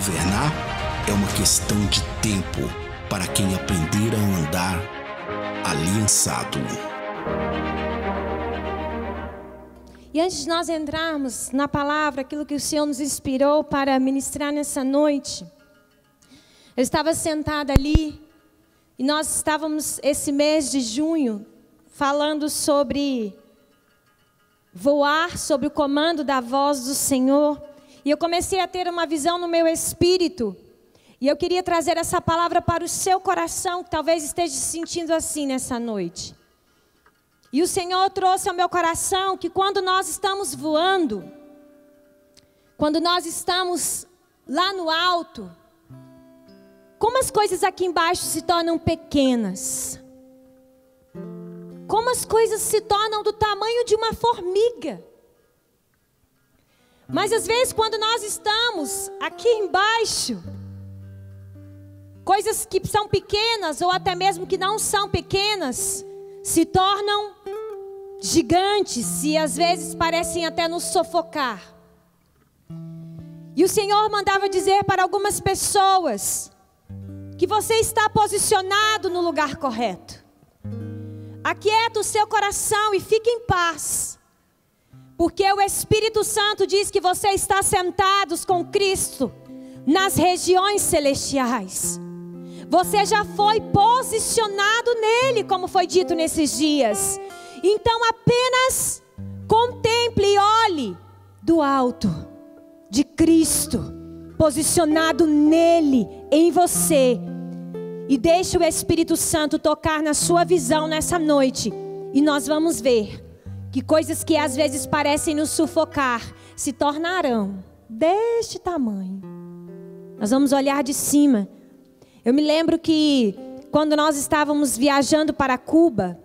governar é uma questão de tempo para quem aprender a andar aliançado. E antes de nós entrarmos na palavra, aquilo que o Senhor nos inspirou para ministrar nessa noite, eu estava sentada ali e nós estávamos esse mês de junho falando sobre voar sob o comando da voz do Senhor. E eu comecei a ter uma visão no meu espírito. E eu queria trazer essa palavra para o seu coração, que talvez esteja se sentindo assim nessa noite. E o Senhor trouxe ao meu coração que quando nós estamos voando, quando nós estamos lá no alto, como as coisas aqui embaixo se tornam pequenas. Como as coisas se tornam do tamanho de uma formiga. Mas às vezes, quando nós estamos aqui embaixo, coisas que são pequenas ou até mesmo que não são pequenas, se tornam gigantes e às vezes parecem até nos sufocar. E o Senhor mandava dizer para algumas pessoas que você está posicionado no lugar correto. Aquieta o seu coração e fique em paz. Porque o Espírito Santo diz que você está sentados com Cristo nas regiões celestiais. Você já foi posicionado nele, como foi dito nesses dias. Então apenas contemple e olhe do alto de Cristo, posicionado nele, em você. E deixe o Espírito Santo tocar na sua visão nessa noite. E nós vamos ver que coisas que às vezes parecem nos sufocar se tornarão deste tamanho. Nós vamos olhar de cima eu me lembro que quando nós estávamos viajando para Cuba,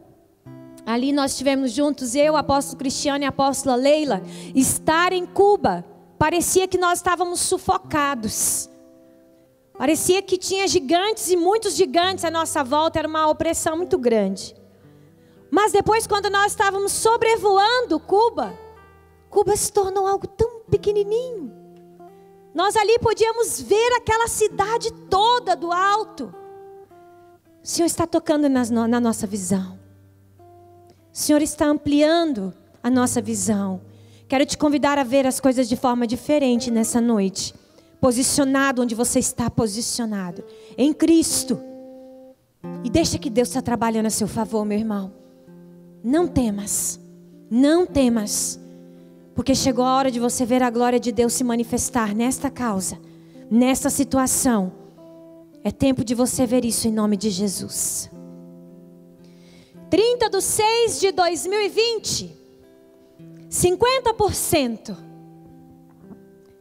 ali nós estivemos juntos, eu, apóstolo Cristiano e apóstola Leila, estar em Cuba, parecia que nós estávamos sufocados. Parecia que tinha gigantes e muitos gigantes à nossa volta, era uma opressão muito grande. Mas depois, quando nós estávamos sobrevoando Cuba, Cuba se tornou algo tão pequenininho. Nós ali podíamos ver aquela cidade toda do alto. O Senhor está tocando na nossa visão. O Senhor está ampliando a nossa visão. Quero te convidar a ver as coisas de forma diferente nessa noite. Posicionado onde você está posicionado. Em Cristo. E deixa que Deus está trabalhando a seu favor, meu irmão. Não temas. Não temas. Porque chegou a hora de você ver a glória de Deus se manifestar nesta causa, nesta situação. É tempo de você ver isso em nome de Jesus. 30 de 6 de 2020, 50%.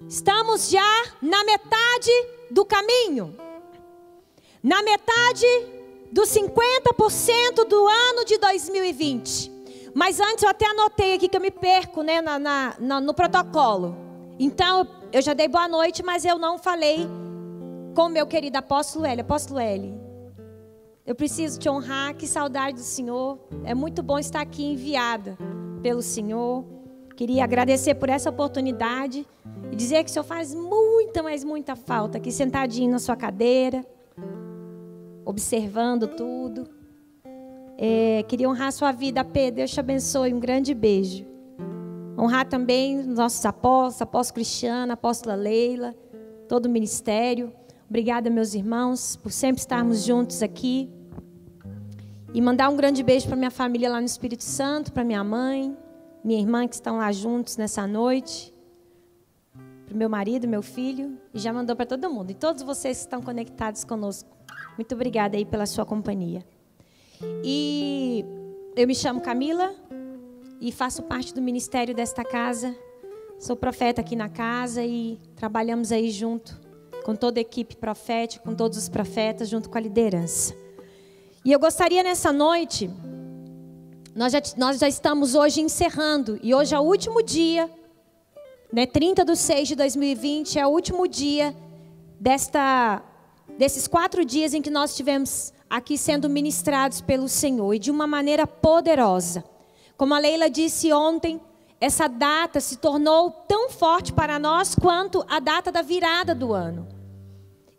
Estamos já na metade do caminho. Na metade dos 50% do ano de 2020. Mas antes eu até anotei aqui que eu me perco né, na, na, na, no protocolo. Então eu já dei boa noite, mas eu não falei com o meu querido apóstolo L. Apóstolo L. Eu preciso te honrar, que saudade do Senhor. É muito bom estar aqui enviada pelo Senhor. Queria agradecer por essa oportunidade e dizer que o Senhor faz muita, mas muita falta aqui sentadinho na sua cadeira, observando tudo. É, queria honrar a sua vida, Pedro. Deus te abençoe. Um grande beijo. Honrar também os nossos apóstolos, apóstolo Cristiano, apóstola Leila, todo o ministério. Obrigada, meus irmãos, por sempre estarmos juntos aqui. E mandar um grande beijo para minha família lá no Espírito Santo, para minha mãe, minha irmã que estão lá juntos nessa noite, para meu marido, meu filho, e já mandou para todo mundo. E todos vocês que estão conectados conosco. Muito obrigada aí pela sua companhia. E eu me chamo Camila e faço parte do ministério desta casa. Sou profeta aqui na casa e trabalhamos aí junto com toda a equipe profética, com todos os profetas, junto com a liderança. E eu gostaria nessa noite, nós já, nós já estamos hoje encerrando, e hoje é o último dia, né, 30 de 6 de 2020, é o último dia desta, desses quatro dias em que nós tivemos aqui sendo ministrados pelo Senhor e de uma maneira poderosa. Como a Leila disse ontem, essa data se tornou tão forte para nós quanto a data da virada do ano.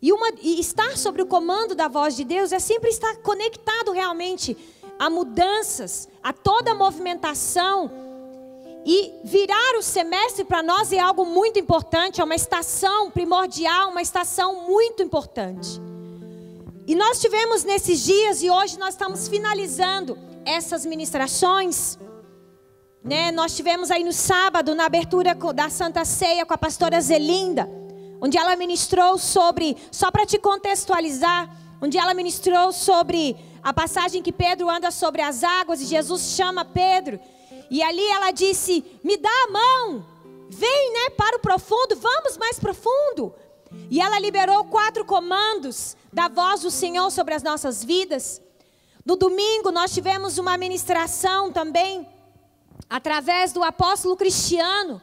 E, uma, e estar sobre o comando da voz de Deus é sempre estar conectado realmente a mudanças, a toda a movimentação. E virar o semestre para nós é algo muito importante, é uma estação primordial, uma estação muito importante. E nós tivemos nesses dias e hoje nós estamos finalizando essas ministrações. Né? Nós tivemos aí no sábado, na abertura da Santa Ceia com a pastora Zelinda, onde ela ministrou sobre, só para te contextualizar, onde ela ministrou sobre a passagem que Pedro anda sobre as águas e Jesus chama Pedro. E ali ela disse: Me dá a mão, vem né, para o profundo, vamos mais profundo. E ela liberou quatro comandos da voz do Senhor sobre as nossas vidas. No domingo nós tivemos uma ministração também através do apóstolo Cristiano,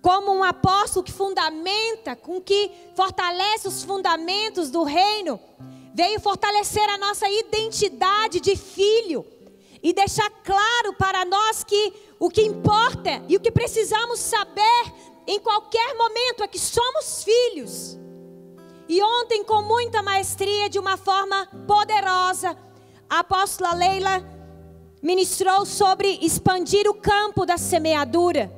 como um apóstolo que fundamenta, com que fortalece os fundamentos do reino, veio fortalecer a nossa identidade de filho e deixar claro para nós que o que importa e o que precisamos saber em qualquer momento é que somos filhos. E ontem, com muita maestria, de uma forma poderosa, a apóstola Leila ministrou sobre expandir o campo da semeadura.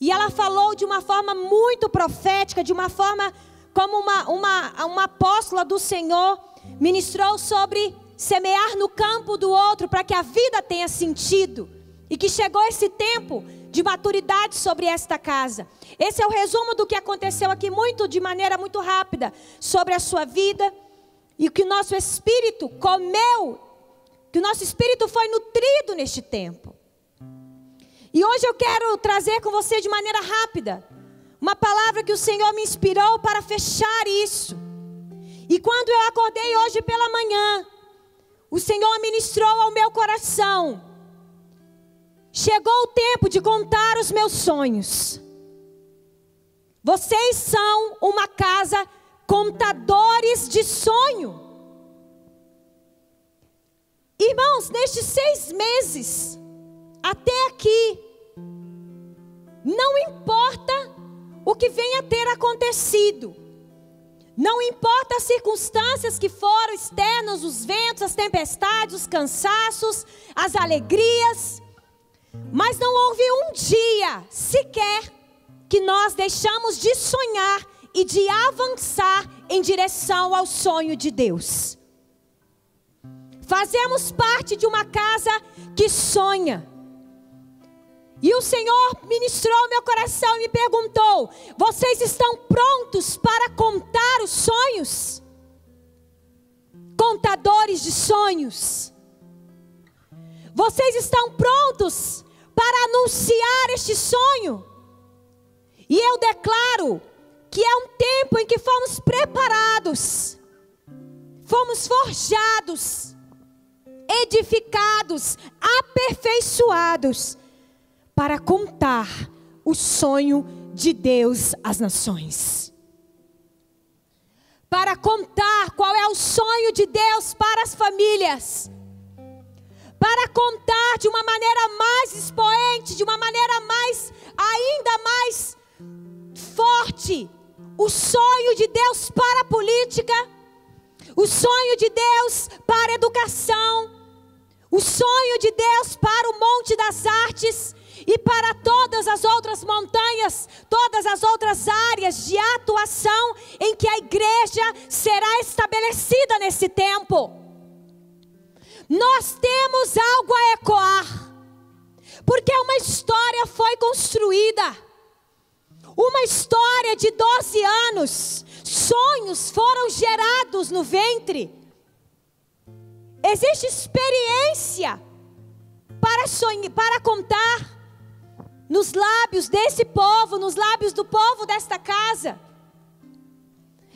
E ela falou de uma forma muito profética, de uma forma como uma, uma, uma apóstola do Senhor, ministrou sobre semear no campo do outro para que a vida tenha sentido. E que chegou esse tempo de maturidade sobre esta casa. Esse é o resumo do que aconteceu aqui, muito de maneira muito rápida, sobre a sua vida. E que o nosso espírito comeu, que o nosso espírito foi nutrido neste tempo. E hoje eu quero trazer com você de maneira rápida uma palavra que o Senhor me inspirou para fechar isso. E quando eu acordei hoje pela manhã, o Senhor ministrou ao meu coração Chegou o tempo de contar os meus sonhos. Vocês são uma casa contadores de sonho. Irmãos, nestes seis meses, até aqui, não importa o que venha a ter acontecido, não importa as circunstâncias que foram externas, os ventos, as tempestades, os cansaços, as alegrias, mas não houve um dia sequer que nós deixamos de sonhar e de avançar em direção ao sonho de Deus. Fazemos parte de uma casa que sonha. E o Senhor ministrou meu coração e me perguntou: Vocês estão prontos para contar os sonhos? Contadores de sonhos. Vocês estão prontos para anunciar este sonho? E eu declaro que é um tempo em que fomos preparados, fomos forjados, edificados, aperfeiçoados para contar o sonho de Deus às nações. Para contar qual é o sonho de Deus para as famílias para contar de uma maneira mais expoente, de uma maneira mais, ainda mais forte, o sonho de Deus para a política, o sonho de Deus para a educação, o sonho de Deus para o Monte das Artes e para todas as outras montanhas, todas as outras áreas de atuação em que a igreja será estabelecida nesse tempo. Nós temos algo a ecoar, porque uma história foi construída, uma história de 12 anos, sonhos foram gerados no ventre, existe experiência para, sonhar, para contar nos lábios desse povo, nos lábios do povo desta casa.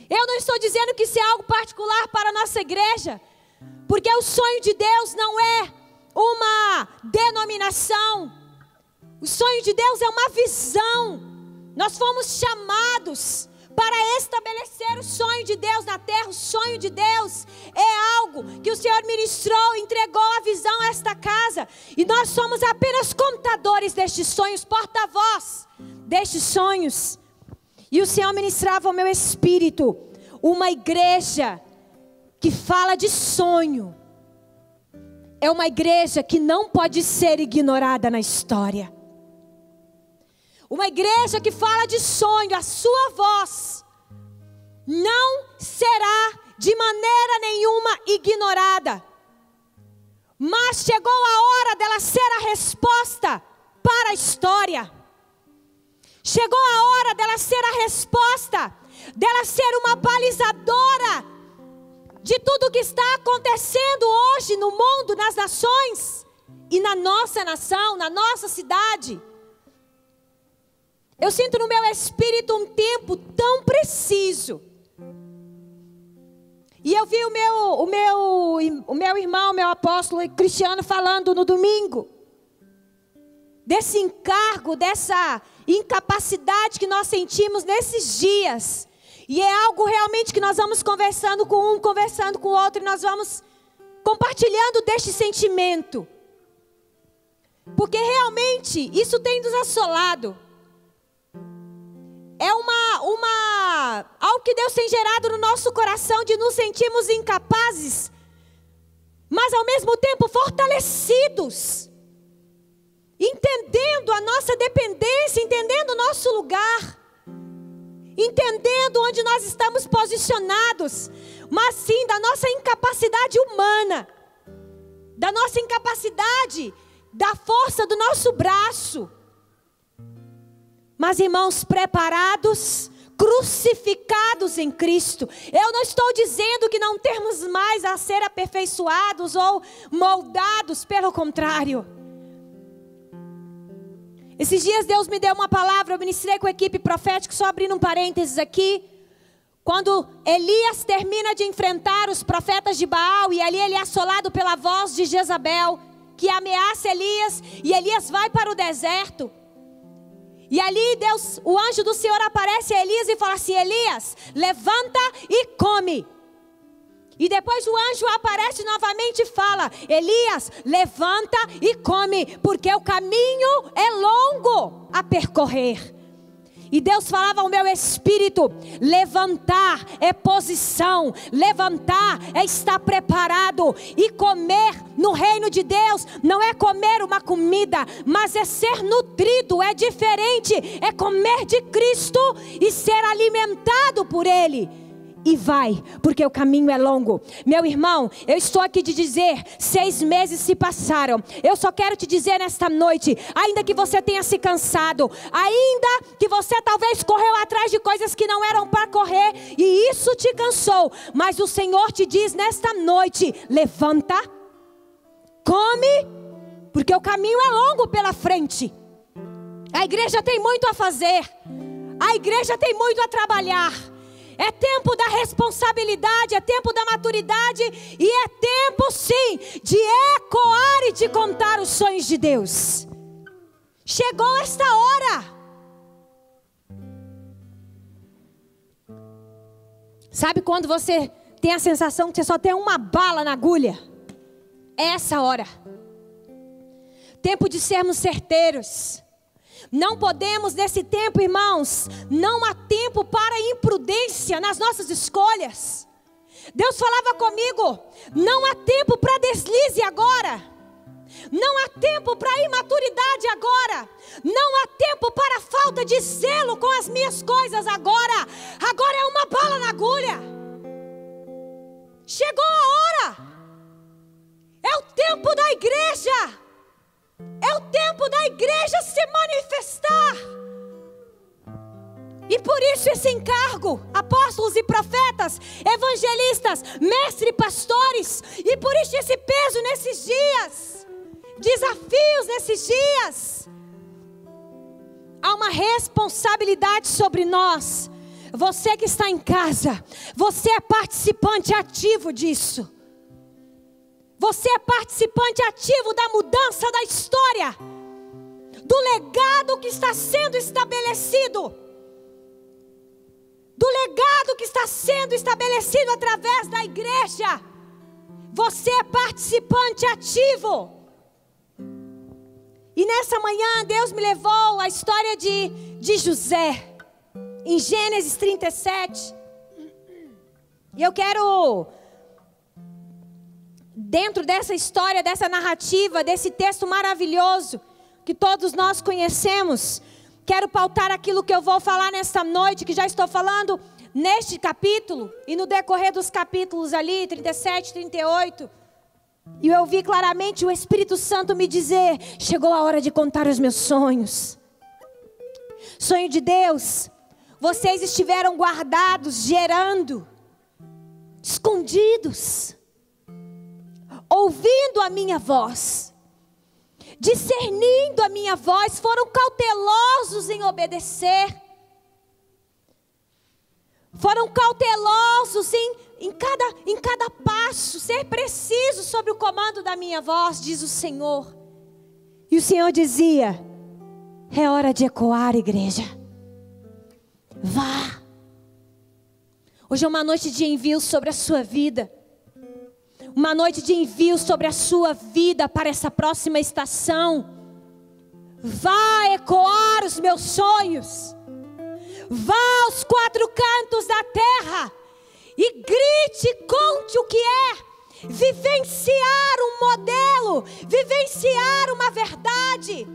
Eu não estou dizendo que isso é algo particular para a nossa igreja, porque o sonho de Deus não é uma denominação. O sonho de Deus é uma visão. Nós fomos chamados para estabelecer o sonho de Deus na terra. O sonho de Deus é algo que o Senhor ministrou, entregou a visão a esta casa. E nós somos apenas contadores destes sonhos, porta-voz destes sonhos. E o Senhor ministrava ao meu espírito Uma igreja que fala de sonho é uma igreja que não pode ser ignorada na história. Uma igreja que fala de sonho, a sua voz não será de maneira nenhuma ignorada. Mas chegou a hora dela ser a resposta para a história. Chegou a hora dela ser a resposta, dela ser uma balizadora de tudo que está acontecendo hoje no mundo, nas nações e na nossa nação, na nossa cidade. Eu sinto no meu espírito um tempo tão preciso. E eu vi o meu, o meu, o meu irmão, meu apóstolo Cristiano falando no domingo desse encargo, dessa incapacidade que nós sentimos nesses dias. E é algo realmente que nós vamos conversando com um, conversando com o outro, e nós vamos compartilhando deste sentimento. Porque realmente isso tem nos assolado. Uma algo que Deus tem gerado no nosso coração de nos sentirmos incapazes, mas ao mesmo tempo fortalecidos entendendo a nossa dependência, entendendo o nosso lugar, entendendo onde nós estamos posicionados, mas sim da nossa incapacidade humana, da nossa incapacidade, da força do nosso braço. Mas irmãos, preparados, crucificados em Cristo. Eu não estou dizendo que não temos mais a ser aperfeiçoados ou moldados, pelo contrário. Esses dias Deus me deu uma palavra, eu ministrei com a equipe profética, só abrindo um parênteses aqui. Quando Elias termina de enfrentar os profetas de Baal, e ali ele é assolado pela voz de Jezabel, que ameaça Elias, e Elias vai para o deserto. E ali Deus, o anjo do Senhor aparece a Elias e fala assim: Elias, levanta e come. E depois o anjo aparece novamente e fala: Elias, levanta e come, porque o caminho é longo a percorrer. E Deus falava ao meu espírito: levantar é posição, levantar é estar preparado. E comer no reino de Deus não é comer uma comida, mas é ser nutrido, é diferente, é comer de Cristo e ser alimentado por Ele e vai, porque o caminho é longo. Meu irmão, eu estou aqui de dizer: seis meses se passaram. Eu só quero te dizer nesta noite, ainda que você tenha se cansado, ainda que você talvez correu atrás de coisas que não eram para correr e isso te cansou, mas o Senhor te diz nesta noite: levanta, come, porque o caminho é longo pela frente. A igreja tem muito a fazer. A igreja tem muito a trabalhar. É tempo da responsabilidade, é tempo da maturidade e é tempo sim de ecoar e de contar os sonhos de Deus. Chegou esta hora. Sabe quando você tem a sensação que você só tem uma bala na agulha? É essa hora. Tempo de sermos certeiros. Não podemos nesse tempo, irmãos, não há tempo para imprudência nas nossas escolhas. Deus falava comigo, não há tempo para deslize agora. Não há tempo para imaturidade agora. Não há tempo para falta de zelo com as minhas coisas agora. Agora é uma bala na agulha. Chegou a hora. É o tempo da igreja é o tempo da igreja se manifestar. E por isso esse encargo, apóstolos e profetas, evangelistas, mestres e pastores, e por isso esse peso nesses dias, desafios nesses dias. Há uma responsabilidade sobre nós. Você que está em casa, você é participante ativo disso. Você é participante ativo da mudança da história, do legado que está sendo estabelecido, do legado que está sendo estabelecido através da igreja. Você é participante ativo. E nessa manhã Deus me levou à história de, de José, em Gênesis 37. E eu quero, dentro dessa história, dessa narrativa, desse texto maravilhoso, que todos nós conhecemos, quero pautar aquilo que eu vou falar nesta noite, que já estou falando neste capítulo e no decorrer dos capítulos ali, 37, 38. E eu ouvi claramente o Espírito Santo me dizer: chegou a hora de contar os meus sonhos. Sonho de Deus, vocês estiveram guardados, gerando, escondidos, ouvindo a minha voz, discernindo a minha voz, foram cautelosos em obedecer, foram cautelosos em em cada, em cada passo, ser preciso sobre o comando da minha voz, diz o Senhor. E o Senhor dizia: é hora de ecoar, igreja. Vá. Hoje é uma noite de envio sobre a sua vida. Uma noite de envio sobre a sua vida para essa próxima estação. Vá ecoar os meus sonhos. Vá aos quatro cantos da terra e grite, conte o que é. Vivenciar um modelo, vivenciar uma verdade.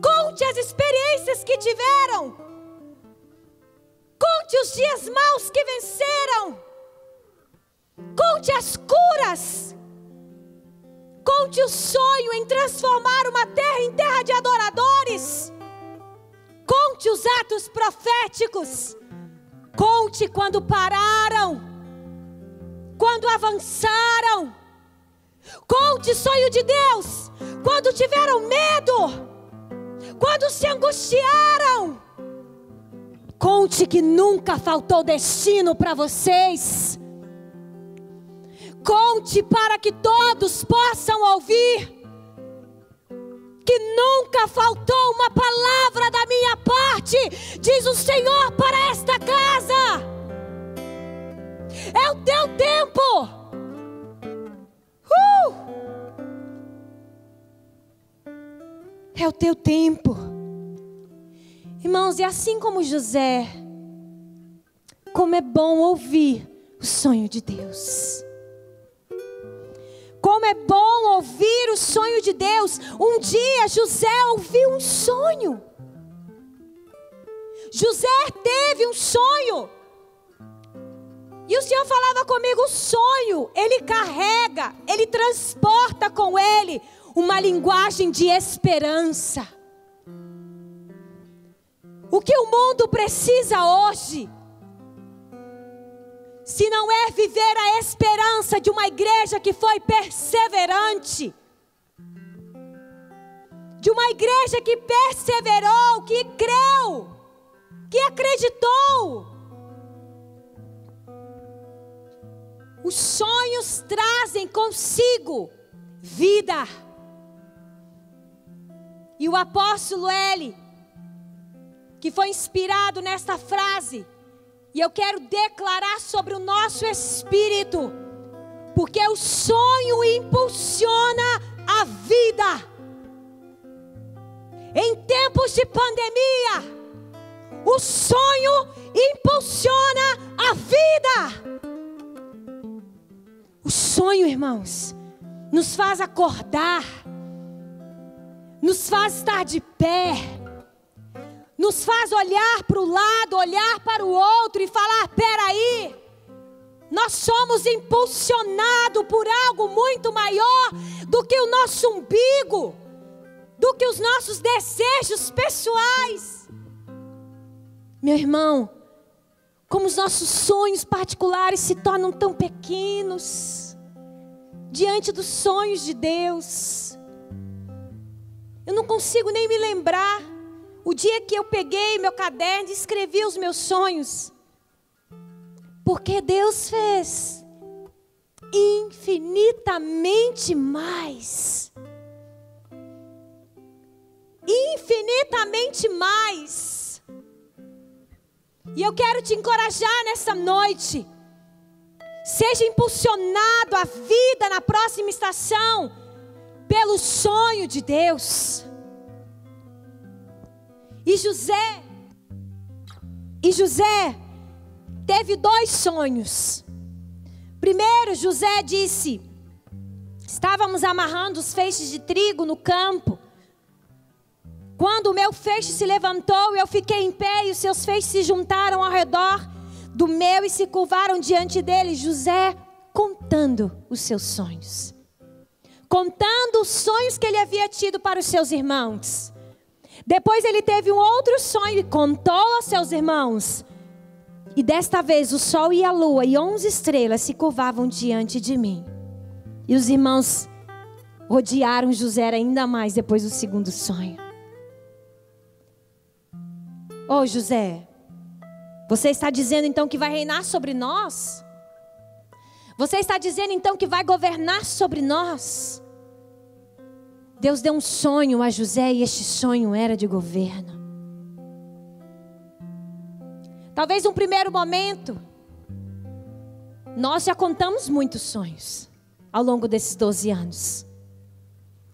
Conte as experiências que tiveram. Conte os dias maus que venceram. Conte as curas. Conte o sonho em transformar uma terra em terra de adoradores. Conte os atos proféticos. Conte quando pararam, quando avançaram. Conte sonho de Deus quando tiveram medo, quando se angustiaram. Conte que nunca faltou destino para vocês. Conte para que todos possam ouvir que nunca faltou uma palavra da minha parte, diz o Senhor para esta casa. É o teu tempo. Uh! É o teu tempo. Irmãos, e assim como José, como é bom ouvir o sonho de Deus. Como é bom ouvir o sonho de Deus. Um dia José ouviu um sonho. José teve um sonho. E o Senhor falava comigo: o sonho, ele carrega, ele transporta com ele uma linguagem de esperança. O que o mundo precisa hoje se não é viver a esperança de uma igreja que foi perseverante, de uma igreja que perseverou, que creu, que acreditou. Os sonhos trazem consigo vida. E o apóstolo L, que foi inspirado nesta frase, e eu quero declarar sobre o nosso espírito, porque o sonho impulsiona a vida. Em tempos de pandemia, o sonho impulsiona a vida. O sonho, irmãos, nos faz acordar, nos faz estar de pé nos faz olhar para o lado, olhar para o outro e falar: peraí, nós somos impulsionados por algo muito maior do que o nosso umbigo, do que os nossos desejos pessoais. Meu irmão, como os nossos sonhos particulares se tornam tão pequenos diante dos sonhos de Deus. Eu não consigo nem me lembrar o dia que eu peguei meu caderno e escrevi os meus sonhos. Porque Deus fez infinitamente mais. Infinitamente mais. E eu quero te encorajar nessa noite. Seja impulsionado a vida na próxima estação pelo sonho de Deus. E José, e José teve dois sonhos. Primeiro, José disse: Estávamos amarrando os feixes de trigo no campo. Quando o meu feixe se levantou, eu fiquei em pé e os seus feixes se juntaram ao redor do meu e se curvaram diante dele. José contando os seus sonhos, contando os sonhos que ele havia tido para os seus irmãos. Depois ele teve um outro sonho e contou aos seus irmãos. E desta vez o sol e a lua e onze estrelas se curvavam diante de mim. E os irmãos odiaram José ainda mais depois do segundo sonho. Ô oh, José, você está dizendo então que vai reinar sobre nós? Você está dizendo então que vai governar sobre nós? Deus deu um sonho a José e este sonho era de governo. Talvez um primeiro momento, nós já contamos muitos sonhos ao longo desses 12 anos.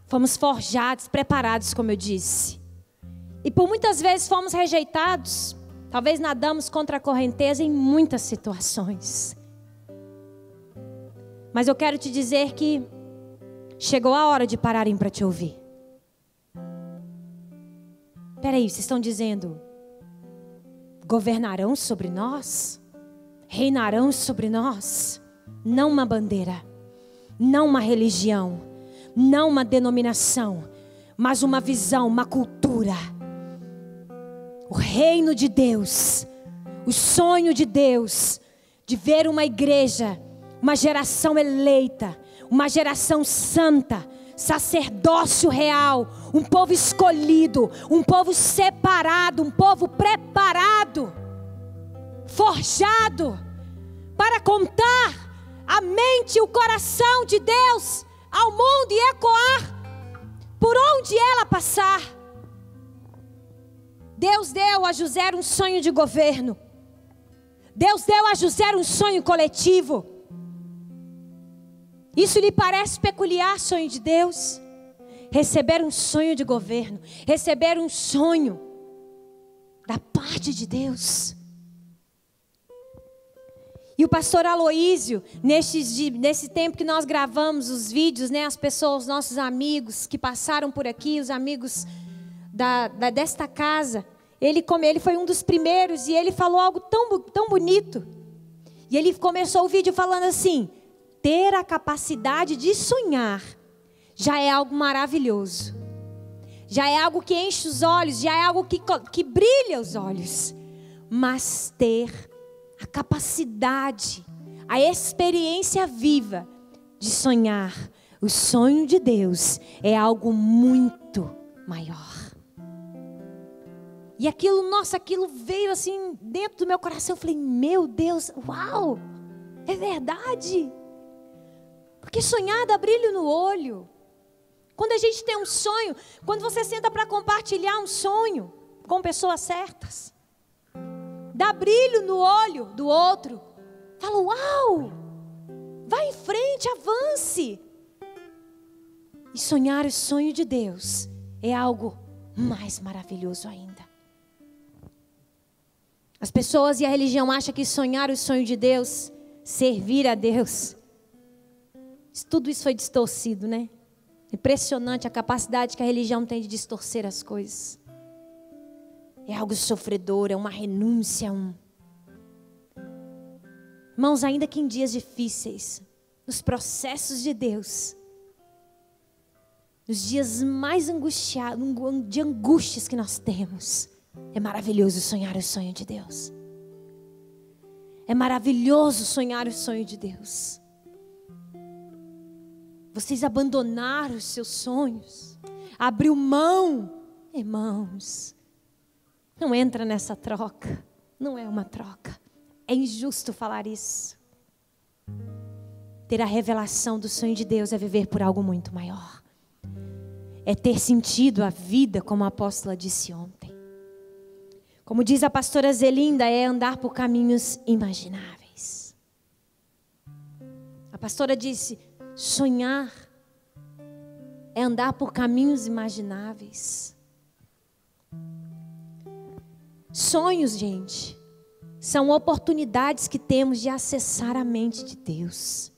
Fomos forjados, preparados, como eu disse. E por muitas vezes fomos rejeitados. Talvez nadamos contra a correnteza em muitas situações. Mas eu quero te dizer que chegou a hora de pararem para te ouvir. Peraí, vocês estão dizendo: governarão sobre nós? Reinarão sobre nós? Não uma bandeira, não uma religião, não uma denominação, mas uma visão, uma cultura o reino de Deus, o sonho de Deus de ver uma igreja, uma geração eleita, uma geração santa, sacerdócio real, um povo escolhido, um povo separado, um povo preparado, forjado para contar a mente e o coração de Deus ao mundo e ecoar por onde ela passar. Deus deu a José um sonho de governo. Deus deu a José um sonho coletivo. Isso lhe parece peculiar, sonho de Deus? Receber um sonho de governo, receber um sonho da parte de Deus. E o pastor Aloísio, nesse, nesse tempo que nós gravamos os vídeos, né, as pessoas, nossos amigos que passaram por aqui, os amigos da, da, desta casa, ele, come, ele foi um dos primeiros e ele falou algo tão, tão bonito. E ele começou o vídeo falando assim: ter a capacidade de sonhar já é algo maravilhoso. Já é algo que enche os olhos, já é algo que, que brilha os olhos. Mas ter a capacidade, a experiência viva de sonhar o sonho de Deus é algo muito maior. E aquilo, nossa, aquilo veio assim dentro do meu coração. Eu falei, meu Deus, uau, é verdade. Porque sonhar dá brilho no olho. Quando a gente tem um sonho, quando você senta para compartilhar um sonho com pessoas certas, dá brilho no olho do outro. Fala, uau, vai em frente, avance. E sonhar o sonho de Deus é algo mais maravilhoso ainda. As pessoas e a religião acham que sonhar o sonho de Deus, servir a Deus, tudo isso foi distorcido, né? Impressionante a capacidade que a religião tem de distorcer as coisas. É algo sofredor, é uma renúncia, um. Irmãos, ainda que em dias difíceis, nos processos de Deus, nos dias mais angustiados, de angústias que nós temos, é maravilhoso sonhar o sonho de Deus. É maravilhoso sonhar o sonho de Deus. Vocês abandonaram os seus sonhos, abriu mão, irmãos. Não entra nessa troca. Não é uma troca. É injusto falar isso. Ter a revelação do sonho de Deus é viver por algo muito maior. É ter sentido a vida, como a apóstola disse ontem. Como diz a pastora Zelinda, é andar por caminhos imagináveis. A pastora disse: sonhar é andar por caminhos imagináveis. Sonhos, gente, são oportunidades que temos de acessar a mente de Deus.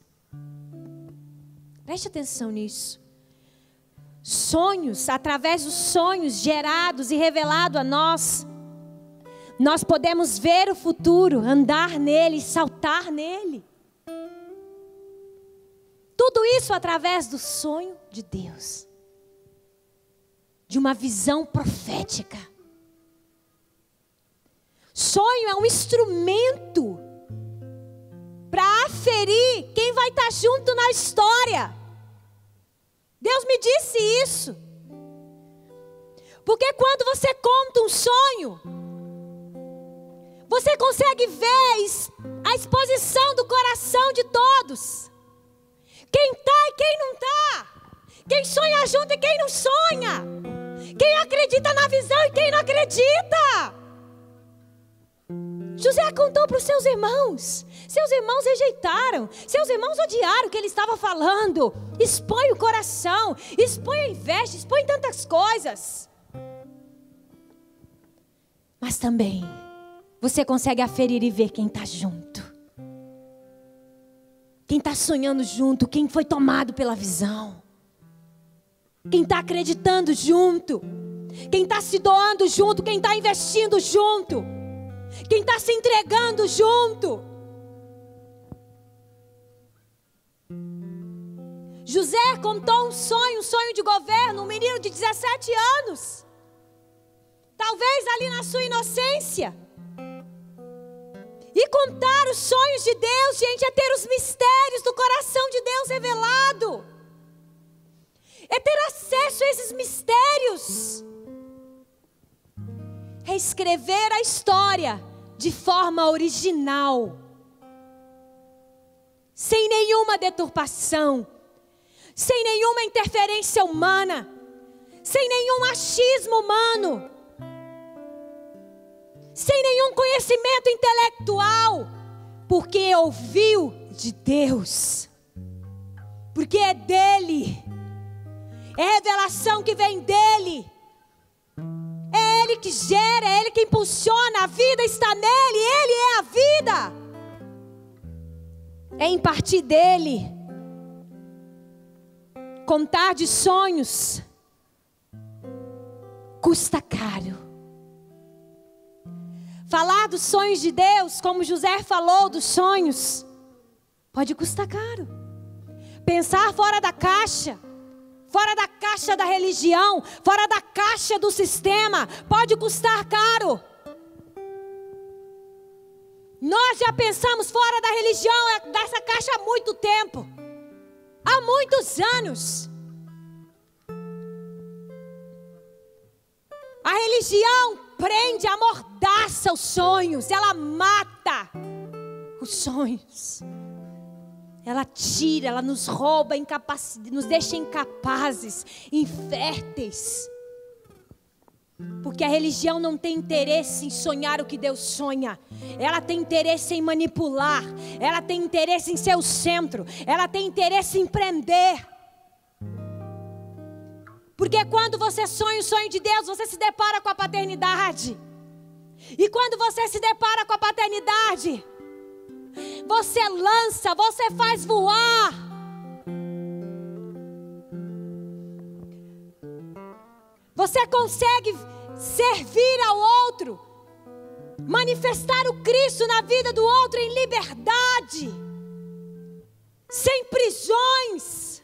Preste atenção nisso. Sonhos, através dos sonhos gerados e revelados a nós, nós podemos ver o futuro, andar nele, saltar nele. Tudo isso através do sonho de Deus, de uma visão profética. Sonho é um instrumento para aferir quem vai estar junto na história. Deus me disse isso. Porque quando você conta um sonho, você consegue ver a exposição do coração de todos. Quem está e quem não está. Quem sonha junto e quem não sonha. Quem acredita na visão e quem não acredita. José contou para os seus irmãos. Seus irmãos rejeitaram. Seus irmãos odiaram o que ele estava falando. Expõe o coração. Expõe a inveja. Expõe tantas coisas. Mas também você consegue aferir e ver quem está junto. Quem está sonhando junto, quem foi tomado pela visão. Quem está acreditando junto. Quem está se doando junto, quem está investindo junto. Quem está se entregando junto. José contou um sonho, um sonho de governo, um menino de 17 anos. Talvez ali na sua inocência. E contar os sonhos de Deus, gente, é ter os mistérios do coração de Deus revelado. É ter acesso a esses mistérios. É escrever a história de forma original. Sem nenhuma deturpação, sem nenhuma interferência humana, sem nenhum achismo humano sem nenhum conhecimento intelectual, porque ouviu de Deus, porque é dele, é revelação que vem dele, é Ele que gera, é Ele que impulsiona, a vida está nele, Ele é a vida, é em partir dele. Contar de sonhos custa caro. Falar dos sonhos de Deus, como José falou dos sonhos, pode custar caro. Pensar fora da caixa, fora da caixa da religião, fora da caixa do sistema, pode custar caro. Nós já pensamos fora da religião, é, dessa caixa há muito tempo há muitos anos. A religião prende, amordaça os sonhos, ela mata os sonhos. Ela tira, ela nos rouba, nos deixa incapazes, inférteis. Porque a religião não tem interesse em sonhar o que Deus sonha. Ela tem interesse em manipular. Ela tem interesse em ser o centro. Ela tem interesse em prender. Porque quando você sonha o sonho de Deus, você se depara com a paternidade. E quando você se depara com a paternidade, você lança, você faz voar. Você consegue servir ao outro, manifestar o Cristo na vida do outro em liberdade, sem prisões.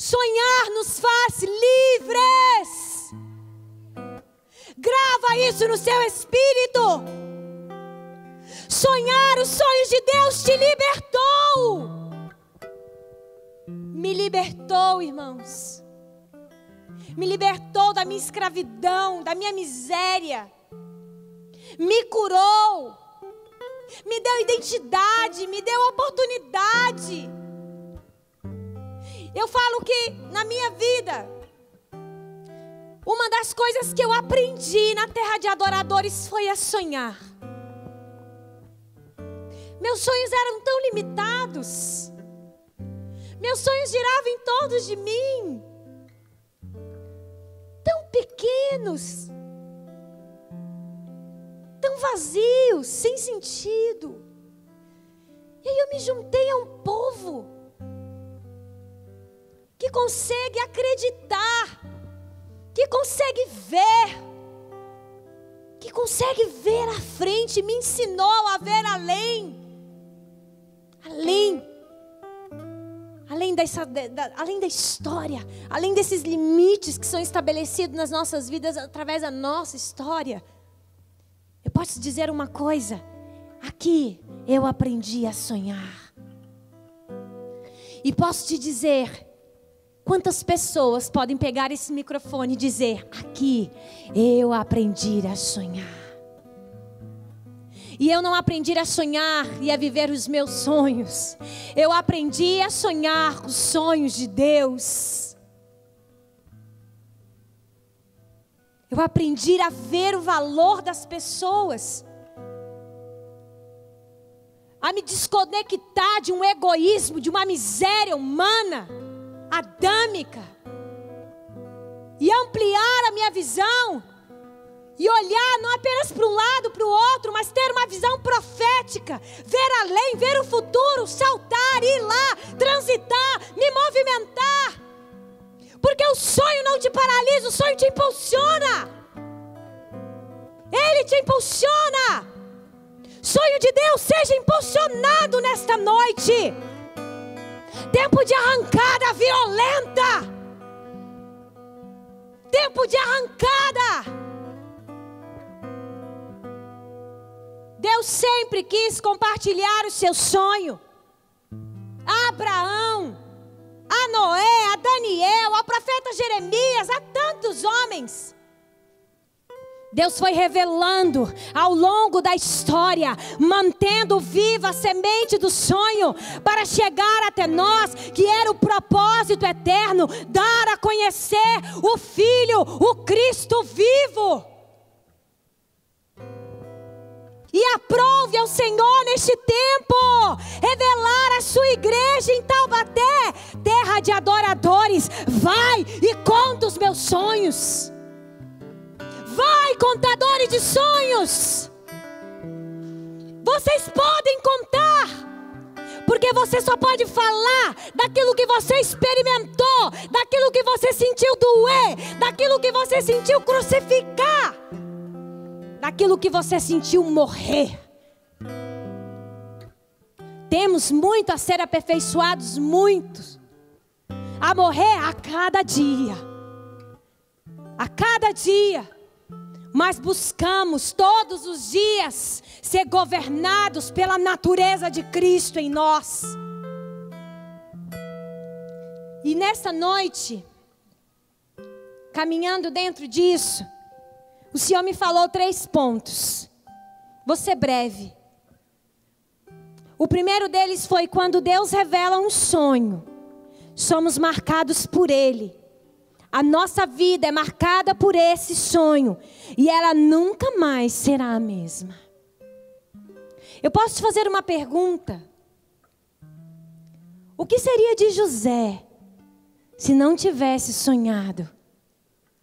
Sonhar nos faz livres. Grava isso no seu espírito. Sonhar os sonhos de Deus te libertou. Me libertou, irmãos. Me libertou da minha escravidão, da minha miséria. Me curou. Me deu identidade, me deu oportunidade eu falo que na minha vida, uma das coisas que eu aprendi na terra de adoradores foi a sonhar. Meus sonhos eram tão limitados. Meus sonhos giravam em torno de mim. Tão pequenos. Tão vazios, sem sentido. E aí eu me juntei a um povo que consegue acreditar, que consegue ver, que consegue ver à frente, me ensinou a ver além, além, além, dessa, da, além da história, além desses limites que são estabelecidos nas nossas vidas através da nossa história. Eu posso dizer uma coisa: aqui eu aprendi a sonhar. E posso te dizer, quantas pessoas podem pegar esse microfone e dizer: aqui eu aprendi a sonhar. E eu não aprendi a sonhar e a viver os meus sonhos. Eu aprendi a sonhar os sonhos de Deus. Eu aprendi a ver o valor das pessoas. A me desconectar de um egoísmo, de uma miséria humana, adâmica. E ampliar a minha visão. E olhar não apenas para um lado, para o outro, mas ter uma visão profética. Ver além, ver o futuro, saltar, ir lá, transitar, me movimentar. Porque o sonho não te paralisa, o sonho te impulsiona. Ele te impulsiona. Sonho de Deus seja impulsionado nesta noite. Tempo de arrancada violenta. Tempo de arrancada. Deus sempre quis compartilhar o seu sonho. A Abraão, a Noé, a Daniel, ao profeta Jeremias, a tantos homens. Deus foi revelando ao longo da história, mantendo viva a semente do sonho, para chegar até nós, que era o propósito eterno dar a conhecer o Filho, o Cristo vivo. E aprove ao Senhor neste tempo revelar a sua igreja em Taubaté, terra de adoradores. Vai e conta os meus sonhos. Vai, contadores de sonhos. Vocês podem contar. Porque você só pode falar daquilo que você experimentou, daquilo que você sentiu doer, daquilo que você sentiu crucificar, daquilo que você sentiu morrer. Temos muito a ser aperfeiçoados, muitos, a morrer a cada dia, a cada dia mas buscamos todos os dias ser governados pela natureza de Cristo em nós. E nessa noite, caminhando dentro disso, o Senhor me falou três pontos. Vou ser breve. O primeiro deles foi quando Deus revela um sonho, somos marcados por Ele. A nossa vida é marcada por esse sonho e ela nunca mais será a mesma. Eu posso te fazer uma pergunta? O que seria de José se não tivesse sonhado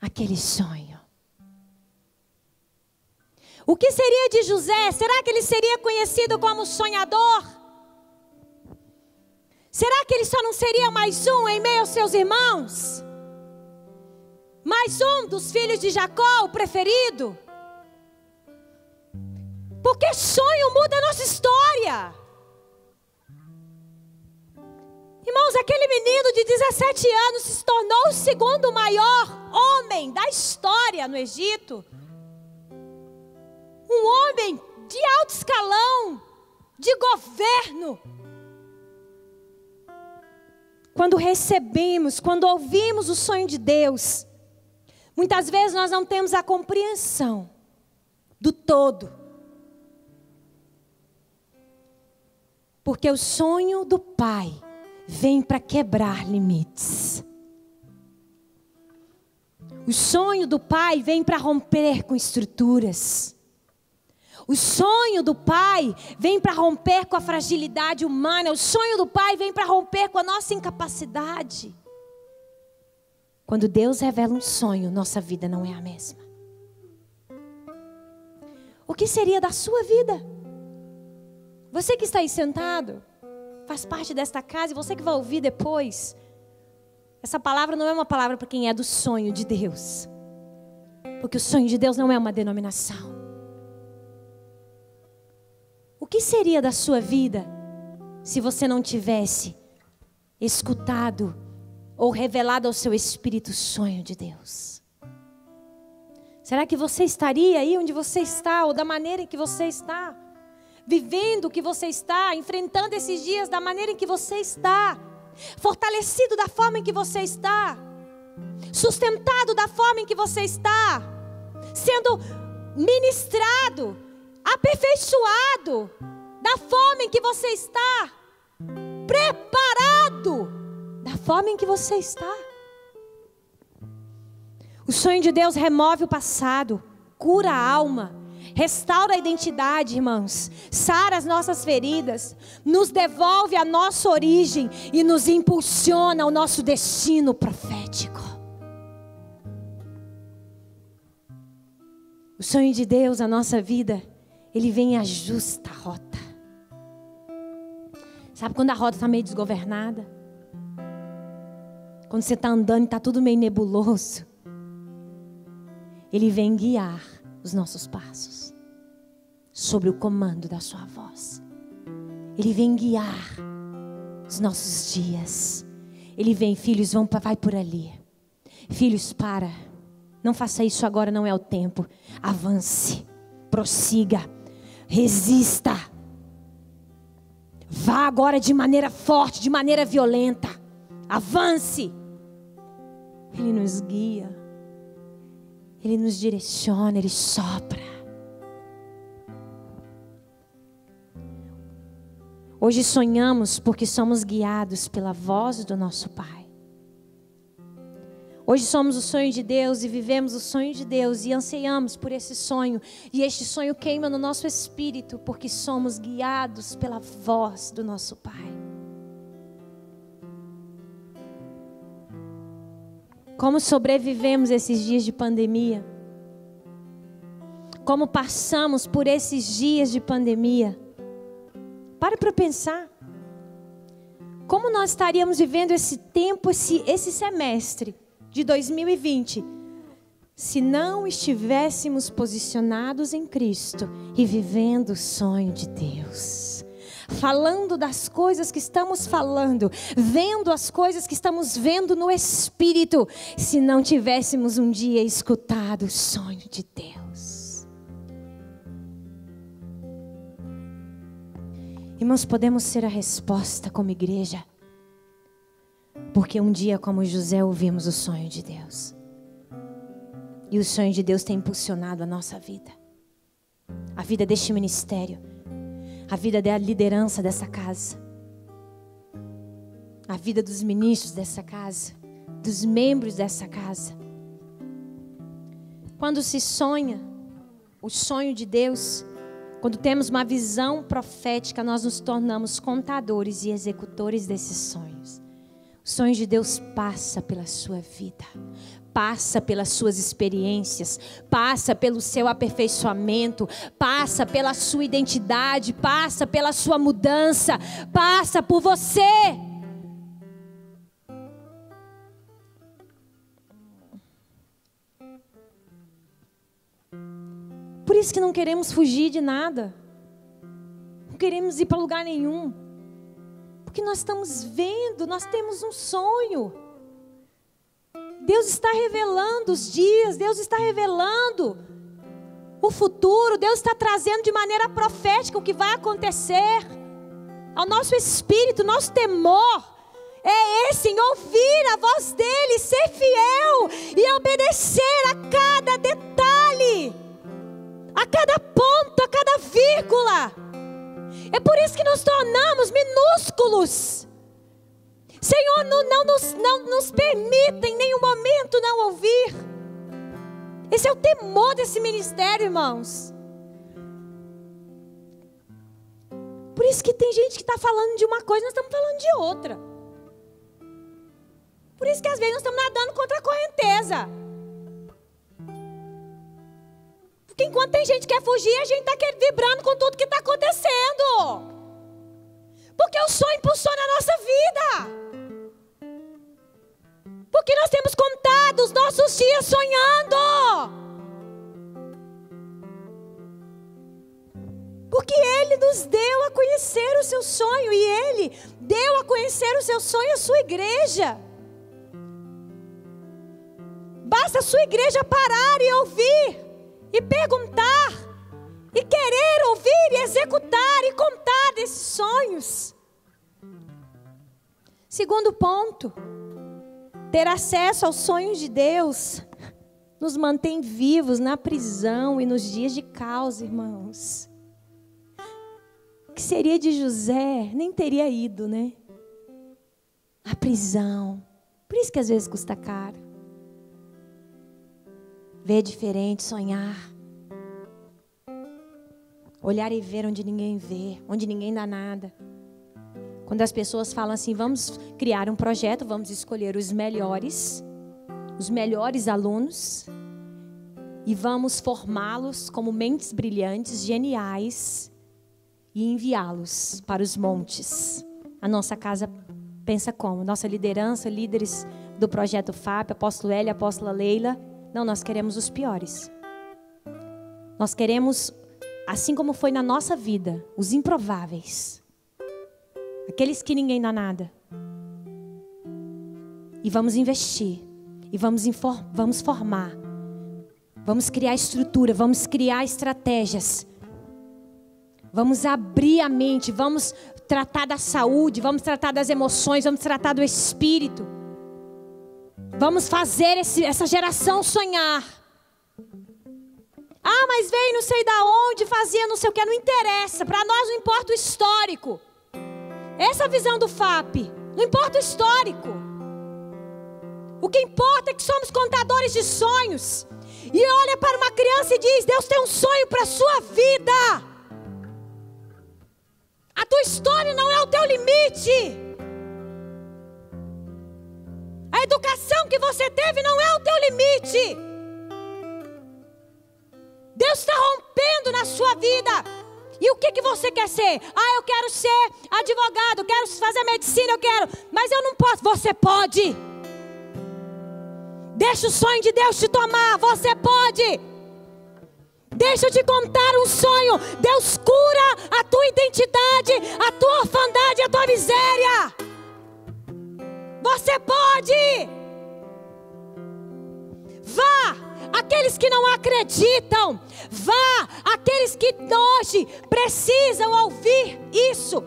aquele sonho? O que seria de José? Será que ele seria conhecido como sonhador? Será que ele só não seria mais um em meio aos seus irmãos? Mais um dos filhos de Jacó, o preferido. Porque sonho muda a nossa história. Irmãos, aquele menino de 17 anos se tornou o segundo maior homem da história no Egito. Um homem de alto escalão, de governo. Quando recebemos, quando ouvimos o sonho de Deus, Muitas vezes nós não temos a compreensão do todo. Porque o sonho do Pai vem para quebrar limites. O sonho do Pai vem para romper com estruturas. O sonho do Pai vem para romper com a fragilidade humana. O sonho do Pai vem para romper com a nossa incapacidade. Quando Deus revela um sonho, nossa vida não é a mesma. O que seria da sua vida? Você que está aí sentado, faz parte desta casa e você que vai ouvir depois. Essa palavra não é uma palavra para quem é do sonho de Deus. Porque o sonho de Deus não é uma denominação. O que seria da sua vida se você não tivesse escutado ou revelado ao seu espírito o sonho de Deus? Será que você estaria aí onde você está, ou da maneira em que você está? Vivendo o que você está, enfrentando esses dias da maneira em que você está, fortalecido da forma em que você está, sustentado da forma em que você está, sendo ministrado, aperfeiçoado da forma em que você está, preparado forma em que você está. O sonho de Deus remove o passado, cura a alma, restaura a identidade, irmãos, sara as nossas feridas, nos devolve a nossa origem e nos impulsiona ao nosso destino profético. O sonho de Deus, a nossa vida, ele vem e ajusta a rota. Sabe quando a rota está meio desgovernada? Quando você está andando e está tudo meio nebuloso. Ele vem guiar os nossos passos sobre o comando da sua voz. Ele vem guiar os nossos dias. Ele vem, filhos, vão vai por ali. Filhos, para. Não faça isso agora, não é o tempo. Avance, prossiga, resista. Vá agora de maneira forte, de maneira violenta. Avance. Ele nos guia. Ele nos direciona, ele sopra. Hoje sonhamos porque somos guiados pela voz do nosso Pai. Hoje somos o sonho de Deus e vivemos o sonho de Deus e anseiamos por esse sonho. E este sonho queima no nosso espírito porque somos guiados pela voz do nosso Pai. Como sobrevivemos esses dias de pandemia? Como passamos por esses dias de pandemia? Pare para pensar. Como nós estaríamos vivendo esse tempo, esse, esse semestre de 2020, se não estivéssemos posicionados em Cristo e vivendo o sonho de Deus? Falando das coisas que estamos falando, vendo as coisas que estamos vendo no Espírito, se não tivéssemos um dia escutado o sonho de Deus. Irmãos, podemos ser a resposta como igreja, porque um dia, como José, ouvimos o sonho de Deus. E o sonho de Deus tem impulsionado a nossa vida, a vida deste ministério a vida da liderança dessa casa, a vida dos ministros dessa casa, dos membros dessa casa. Quando se sonha o sonho de Deus, quando temos uma visão profética, nós nos tornamos contadores e executores desses sonhos. O sonho de Deus passa pela sua vida, passa pelas suas experiências, passa pelo seu aperfeiçoamento, passa pela sua identidade, passa pela sua mudança, passa por você. Por isso que não queremos fugir de nada. Não queremos ir para lugar nenhum. Porque nós estamos vendo, nós temos um sonho. Deus está revelando os dias, Deus está revelando o futuro, Deus está trazendo de maneira profética o que vai acontecer. Ao nosso espírito, nosso temor é esse, em ouvir a voz dele, ser fiel e obedecer a cada detalhe, a cada ponto, a cada vírgula. É por isso que nos tornamos minúsculos Senhor, não, não, nos, não nos permita em nenhum momento não ouvir. Esse é o temor desse ministério, irmãos. Por isso que tem gente que está falando de uma coisa, nós estamos falando de outra. Por isso que às vezes nós estamos nadando contra a correnteza. Porque enquanto tem gente que quer fugir, a gente está vibrando com tudo que está acontecendo. Porque o sonho impulsiona a nossa vida. Porque nós temos contado os nossos dias sonhando. Porque Ele nos deu a conhecer o seu sonho e Ele deu a conhecer o seu sonho à sua igreja. Basta a sua igreja parar e ouvir, e perguntar, e querer ouvir, e executar, e contar desses sonhos. Segundo ponto, ter acesso aos sonhos de Deus nos mantém vivos na prisão e nos dias de caos, irmãos que seria de José, nem teria ido, né? A prisão. Por isso que às vezes custa caro. Ver diferente, sonhar. Olhar e ver onde ninguém vê, onde ninguém dá nada. Quando as pessoas falam assim, vamos criar um projeto, vamos escolher os melhores, os melhores alunos e vamos formá-los como mentes brilhantes, geniais, e enviá-los para os montes. A nossa casa pensa como? Nossa liderança, líderes do projeto FAP, apóstolo L, apóstola Leila. Não, nós queremos os piores. Nós queremos, assim como foi na nossa vida, os improváveis. Aqueles que ninguém dá nada. E vamos investir. E vamos, vamos formar. Vamos criar estrutura, vamos criar estratégias Vamos abrir a mente, vamos tratar da saúde, vamos tratar das emoções, vamos tratar do espírito. Vamos fazer esse, essa geração sonhar. Ah, mas veio não sei da onde, fazia não sei o que, não interessa. Para nós não importa o histórico. Essa visão do FAP. Não importa o histórico. O que importa é que somos contadores de sonhos. E olha para uma criança e diz: Deus tem um sonho para a sua vida. A tua história não é o teu limite. A educação que você teve não é o teu limite. Deus está rompendo na sua vida. E o que, que você quer ser? Ah, eu quero ser advogado, eu quero fazer medicina, eu quero. Mas eu não posso. Você pode. Deixa o sonho de Deus te tomar. Você pode. Deixa eu te contar um sonho. Deus cura a tua identidade, a tua orfandade, a tua miséria. Você pode. Aqueles que não acreditam. Vá, aqueles que hoje precisam ouvir isso.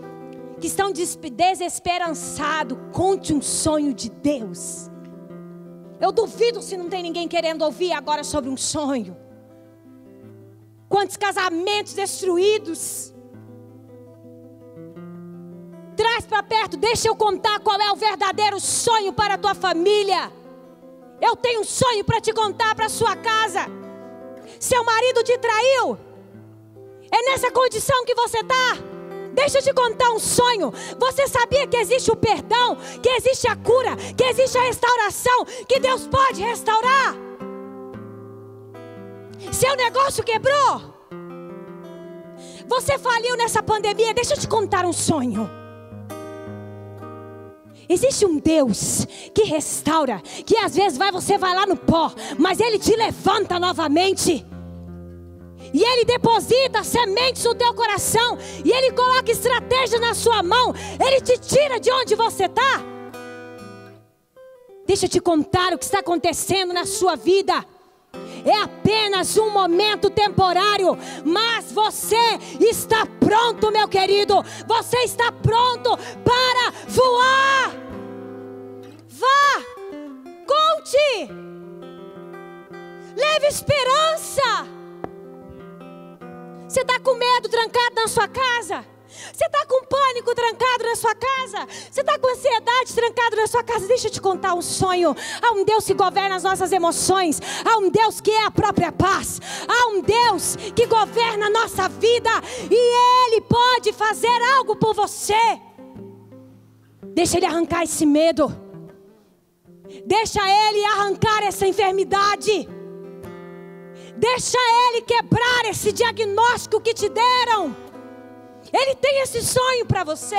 Que estão desesperançados. Conte um sonho de Deus. Eu duvido se não tem ninguém querendo ouvir agora sobre um sonho. Quantos casamentos destruídos. Traz para perto, deixa eu contar qual é o verdadeiro sonho para a tua família. Eu tenho um sonho para te contar para sua casa. Seu marido te traiu. É nessa condição que você está. Deixa eu te contar um sonho. Você sabia que existe o perdão, que existe a cura, que existe a restauração, que Deus pode restaurar? Seu negócio quebrou. Você faliu nessa pandemia. Deixa eu te contar um sonho. Existe um Deus que restaura, que às vezes vai você vai lá no pó, mas ele te levanta novamente. E ele deposita sementes no teu coração, e ele coloca estratégia na sua mão. Ele te tira de onde você está. Deixa eu te contar o que está acontecendo na sua vida é apenas um momento temporário, mas você está pronto, meu querido. Você está pronto para voar. Vá, conte, leve esperança. Você está com medo trancado na sua casa? Você está com pânico trancado na sua casa? Você está com ansiedade trancado na sua casa? Deixa eu te contar um sonho. Há um Deus que governa as nossas emoções. Há um Deus que é a própria paz. Há um Deus que governa a nossa vida. E Ele pode fazer algo por você. Deixa Ele arrancar esse medo. Deixa Ele arrancar essa enfermidade. Deixa Ele quebrar esse diagnóstico que te deram. Ele tem esse sonho para você.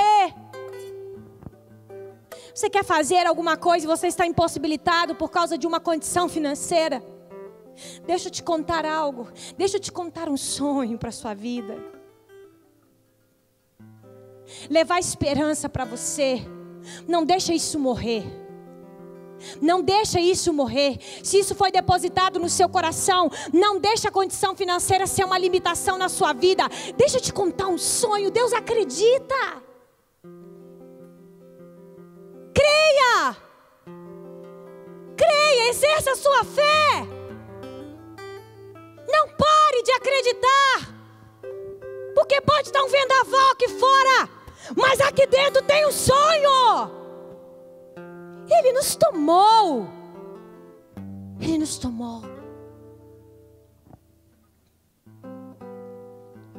Você quer fazer alguma coisa e você está impossibilitado por causa de uma condição financeira? Deixa eu te contar algo. Deixa eu te contar um sonho para sua vida. Levar esperança para você. Não deixa isso morrer. Não deixa isso morrer. Se isso foi depositado no seu coração, não deixa a condição financeira ser uma limitação na sua vida. Deixa eu te contar um sonho. Deus acredita. Creia. Creia, exerça a sua fé. Não pare de acreditar. Porque pode estar um vendaval aqui fora, mas aqui dentro tem um sonho. Ele nos tomou. Ele nos tomou.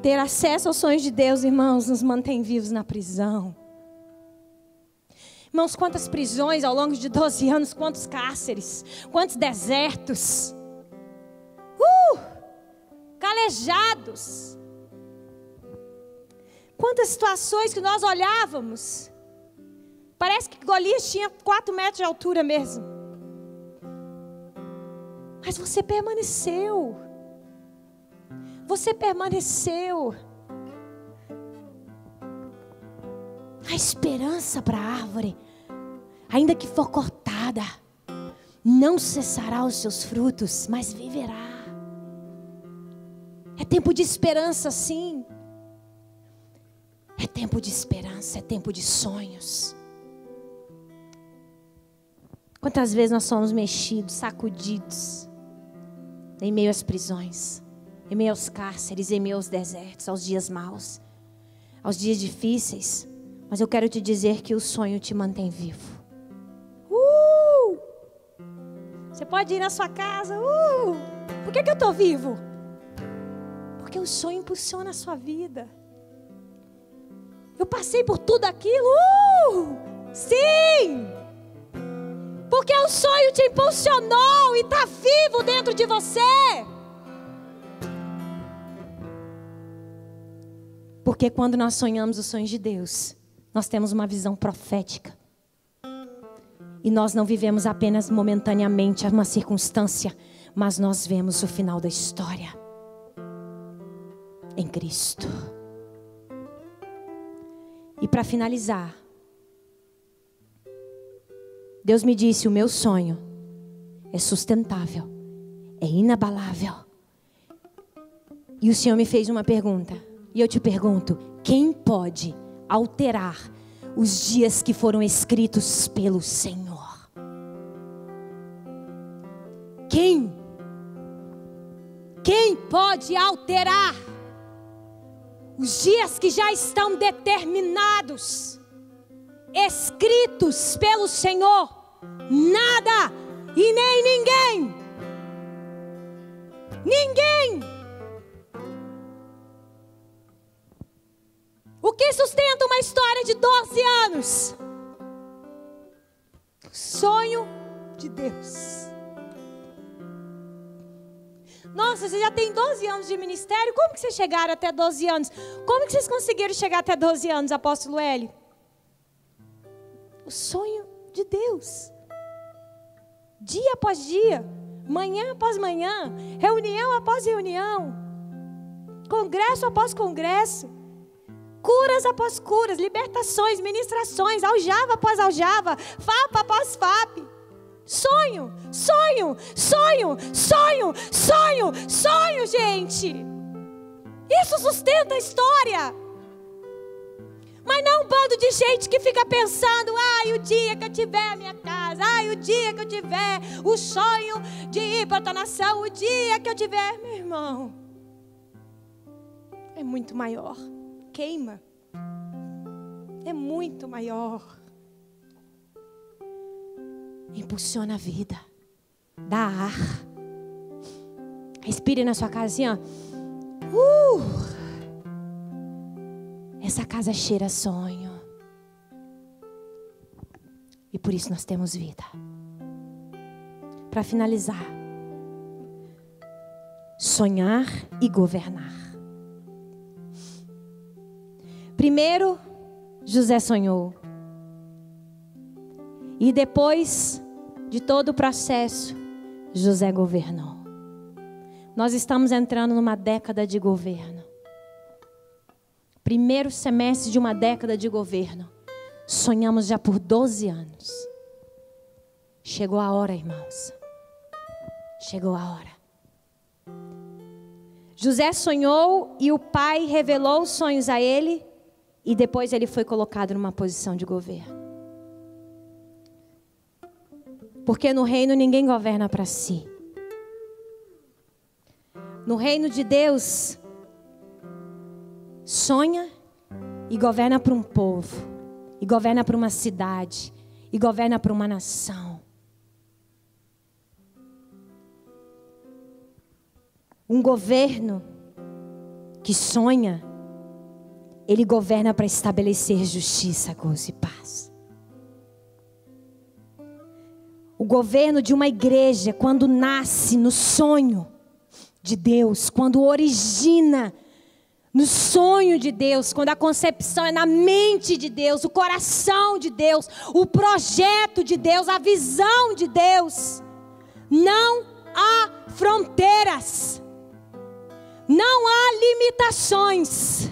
Ter acesso aos sonhos de Deus, irmãos, nos mantém vivos na prisão. Irmãos, quantas prisões ao longo de 12 anos, quantos cárceres, quantos desertos. Uh! Calejados. Quantas situações que nós olhávamos Parece que Golias tinha quatro metros de altura mesmo. Mas você permaneceu. Você permaneceu. A esperança para a árvore, ainda que for cortada, não cessará os seus frutos, mas viverá. É tempo de esperança, sim. É tempo de esperança, é tempo de sonhos. Quantas vezes nós somos mexidos, sacudidos, em meio às prisões, em meio aos cárceres, em meio aos desertos, aos dias maus, aos dias difíceis. Mas eu quero te dizer que o sonho te mantém vivo. Uh! Você pode ir na sua casa. Uh! Por que, que eu estou vivo? Porque o sonho impulsiona a sua vida. Eu passei por tudo aquilo. Uh! Sim! Porque o sonho te impulsionou e está vivo dentro de você. Porque quando nós sonhamos os sonhos de Deus, nós temos uma visão profética. E nós não vivemos apenas momentaneamente uma circunstância, mas nós vemos o final da história em Cristo. E para finalizar, Deus me disse: o meu sonho é sustentável, é inabalável. E o Senhor me fez uma pergunta. E eu te pergunto: quem pode alterar os dias que foram escritos pelo Senhor? Quem? Quem pode alterar os dias que já estão determinados? Escritos pelo Senhor, nada e nem ninguém. Ninguém. O que sustenta uma história de 12 anos? Sonho de Deus. Nossa, você já tem 12 anos de ministério? Como que vocês chegaram até 12 anos? Como que vocês conseguiram chegar até 12 anos, apóstolo Hélio? O sonho de Deus. Dia após dia, manhã após manhã, reunião após reunião, congresso após congresso, curas após curas, libertações, ministrações, aljava após aljava, FAP após FAP. Sonho, sonho, sonho, sonho, sonho, sonho, gente. Isso sustenta a história. Mas não um bando de gente que fica pensando, ai, o dia que eu tiver a minha casa, ai, o dia que eu tiver o sonho de ir para outra nação, o dia que eu tiver, meu irmão, é muito maior. Queima. É muito maior. Impulsiona a vida. Dá ar. Respire na sua casa assim, ó. Uh! Essa casa cheira sonho. E por isso nós temos vida. Para finalizar, sonhar e governar. Primeiro, José sonhou. E depois de todo o processo, José governou. Nós estamos entrando numa década de governo. Primeiro semestre de uma década de governo. Sonhamos já por 12 anos. Chegou a hora, irmãos. Chegou a hora. José sonhou e o pai revelou os sonhos a ele, e depois ele foi colocado numa posição de governo. Porque no reino ninguém governa para si. No reino de Deus, sonha e governa para um povo, e governa para uma cidade, e governa para uma nação. Um governo que sonha, ele governa para estabelecer justiça, gozo e paz. O governo de uma igreja, quando nasce no sonho de Deus, quando origina no sonho de Deus, quando a concepção é na mente de Deus, o coração de Deus, o projeto de Deus, a visão de Deus, não há fronteiras. Não há limitações.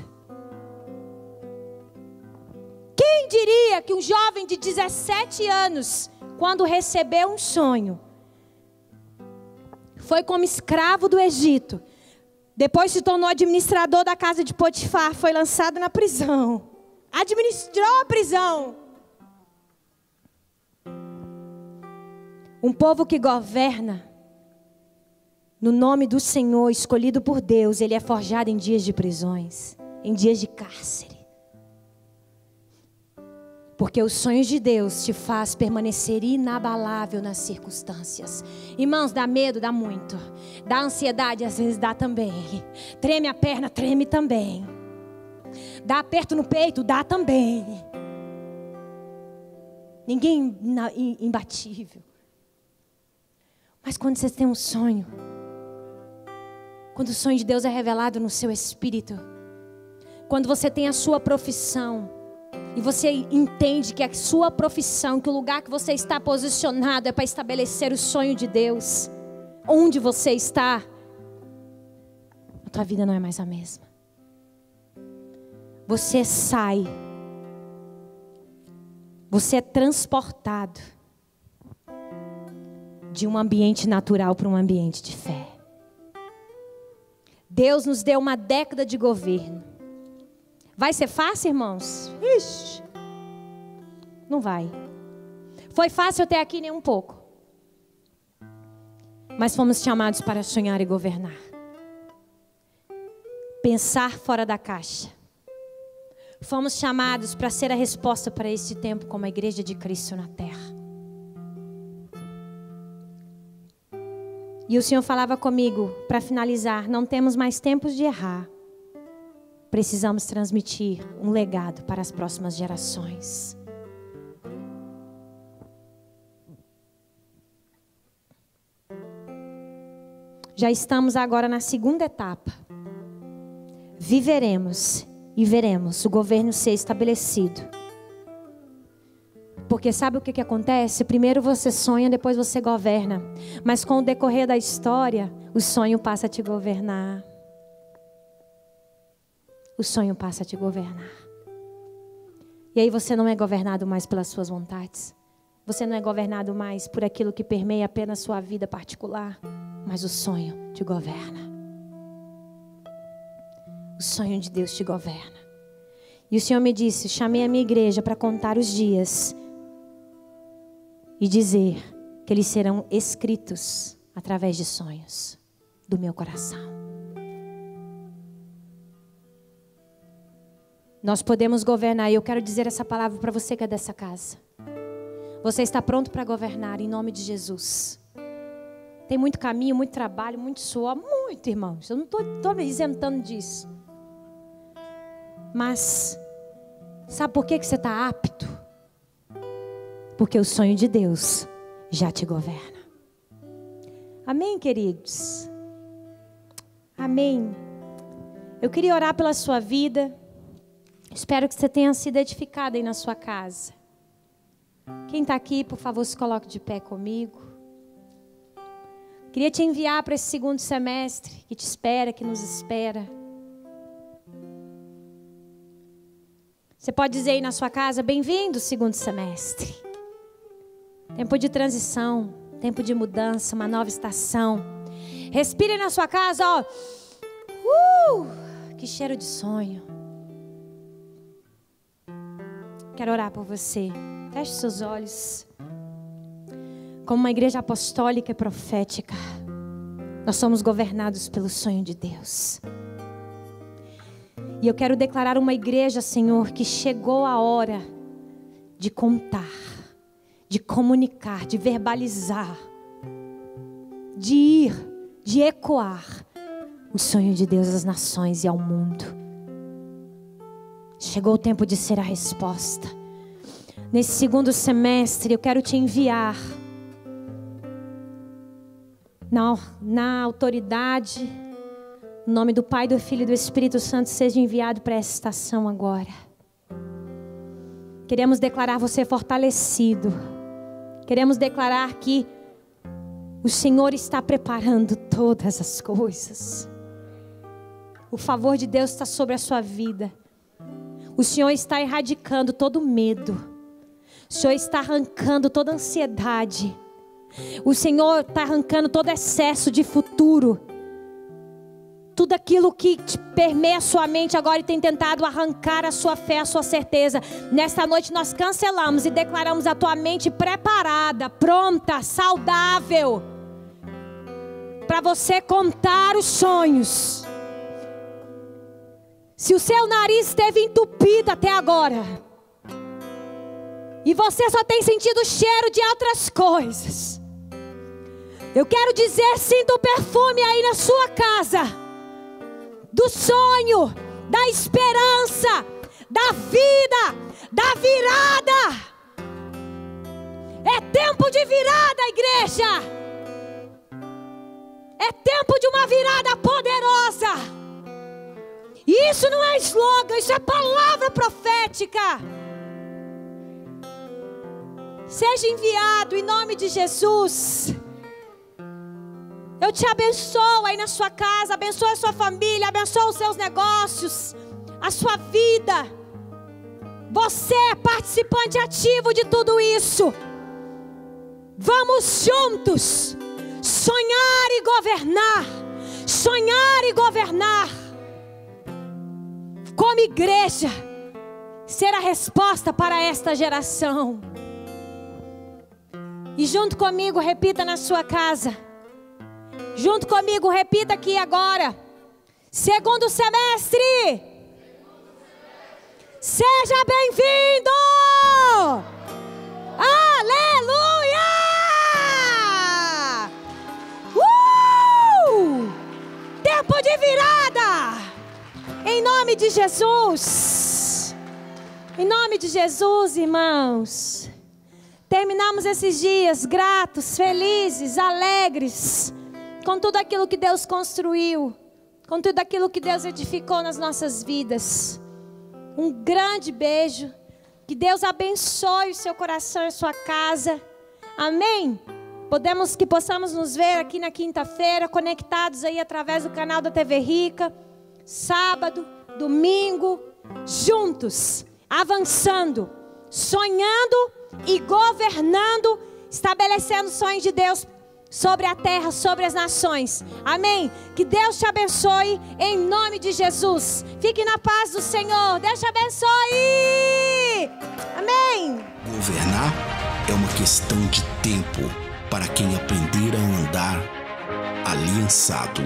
Quem diria que um jovem de 17 anos, quando recebeu um sonho, foi como escravo do Egito, depois se tornou administrador da casa de Potifar, foi lançado na prisão, administrou a prisão. Um povo que governa no nome do Senhor, escolhido por Deus, ele é forjado em dias de prisões, em dias de cárcere. Porque os sonhos de Deus te faz permanecer inabalável nas circunstâncias. Irmãos, dá medo, dá muito. Dá ansiedade, às vezes dá também. Treme a perna, treme também. Dá aperto no peito, dá também. Ninguém imbatível. Mas quando você tem um sonho, quando o sonho de Deus é revelado no seu espírito. Quando você tem a sua profissão. E você entende que a sua profissão, que o lugar que você está posicionado é para estabelecer o sonho de Deus. Onde você está, a tua vida não é mais a mesma. Você sai. Você é transportado de um ambiente natural para um ambiente de fé. Deus nos deu uma década de governo. Vai ser fácil, irmãos? Ixi, não vai. Foi fácil até aqui nem um pouco. Mas fomos chamados para sonhar e governar. Pensar fora da caixa. Fomos chamados para ser a resposta para esse tempo como a igreja de Cristo na terra. E o Senhor falava comigo, para finalizar, não temos mais tempos de errar. Precisamos transmitir um legado para as próximas gerações. Já estamos agora na segunda etapa. Viveremos e veremos o governo ser estabelecido porque sabe o que, que acontece? Primeiro você sonha, depois você governa. Mas com o decorrer da história, o sonho passa a te governar. O sonho passa a te governar. E aí você não é governado mais pelas suas vontades. Você não é governado mais por aquilo que permeia apenas sua vida particular. Mas o sonho te governa. O sonho de Deus te governa. E o Senhor me disse: chamei a minha igreja para contar os dias e dizer que eles serão escritos através de sonhos do meu coração. Nós podemos governar, e eu quero dizer essa palavra para você que é dessa casa. Você está pronto para governar em nome de Jesus. Tem muito caminho, muito trabalho, muito suor, muito, irmãos. Eu não estou me isentando disso. Mas, sabe por que, que você está apto? porque o sonho de Deus já te governa. Amém, queridos? Amém. Eu queria orar pela sua vida. Espero que você tenha sido edificado aí na sua casa. Quem está aqui, por favor, se coloque de pé comigo. Queria te enviar para esse segundo semestre que te espera, que nos espera. Você pode dizer aí na sua casa: bem-vindo, segundo semestre. Tempo de transição, tempo de mudança, uma nova estação. Respire na sua casa, ó. Uh, que cheiro de sonho. Quero orar por você. Feche seus olhos. Como uma igreja apostólica e profética, nós somos governados pelo sonho de Deus. E eu quero declarar uma igreja, Senhor, que chegou a hora de contar, de comunicar, de verbalizar, de ir, de ecoar o sonho de Deus às nações e ao mundo. Chegou o tempo de ser a resposta. Nesse segundo semestre, eu quero te enviar na, na autoridade, em nome do Pai, do Filho e do Espírito Santo, seja enviado para essa estação agora. Queremos declarar você fortalecido. Queremos declarar que o Senhor está preparando todas as coisas. O favor de Deus está sobre a sua vida. O Senhor está erradicando todo medo. O Senhor está arrancando toda ansiedade. O Senhor está arrancando todo excesso de futuro. Tudo aquilo que te permeia a sua mente agora e tem tentado arrancar a sua fé, a sua certeza. Nesta noite nós cancelamos e declaramos a tua mente preparada, pronta, saudável. Para você contar os sonhos. Se o seu nariz esteve entupido até agora, e você só tem sentido o cheiro de outras coisas, eu quero dizer: sinta o perfume aí na sua casa, do sonho, da esperança, da vida, da virada. É tempo de virada, igreja. É tempo de uma virada poderosa. Isso não é slogan, isso é palavra profética. Seja enviado em nome de Jesus. Eu te abençoo aí na sua casa, abençoe a sua família, abençoe os seus negócios, a sua vida. Você é participante ativo de tudo isso. Vamos juntos sonhar e governar. Sonhar e governar. Como igreja, ser a resposta para esta geração. E junto comigo, repita na sua casa. Junto comigo, repita aqui agora. Segundo semestre. Seja bem-vindo! Nome de Jesus. Em nome de Jesus, irmãos. Terminamos esses dias gratos, felizes, alegres com tudo aquilo que Deus construiu, com tudo aquilo que Deus edificou nas nossas vidas. Um grande beijo. Que Deus abençoe o seu coração e a sua casa. Amém. Podemos que possamos nos ver aqui na quinta-feira, conectados aí através do canal da TV Rica, sábado, domingo, juntos, avançando, sonhando e governando, estabelecendo sonhos de Deus sobre a terra, sobre as nações. Amém. Que Deus te abençoe em nome de Jesus. Fique na paz do Senhor. Deus te abençoe. Amém. Governar é uma questão de tempo para quem aprender a andar aliançado.